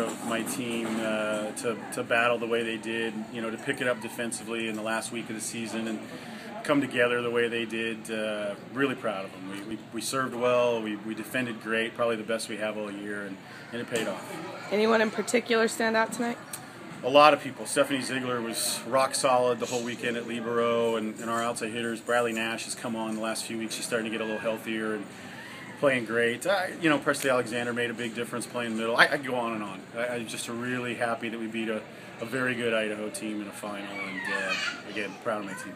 proud of my team uh, to, to battle the way they did, you know, to pick it up defensively in the last week of the season and come together the way they did. Uh, really proud of them. We, we, we served well, we, we defended great, probably the best we have all year, and, and it paid off. Anyone in particular stand out tonight? a lot of people. Stephanie Ziegler was rock solid the whole weekend at Libero, and, and our outside hitters. Bradley Nash has come on the last few weeks. She's starting to get a little healthier and playing great. You know, Presley Alexander made a big difference playing middle. I, I go on and on. I, am just really happy that we beat a, a very good Idaho team in a final, and uh, again, proud of my team.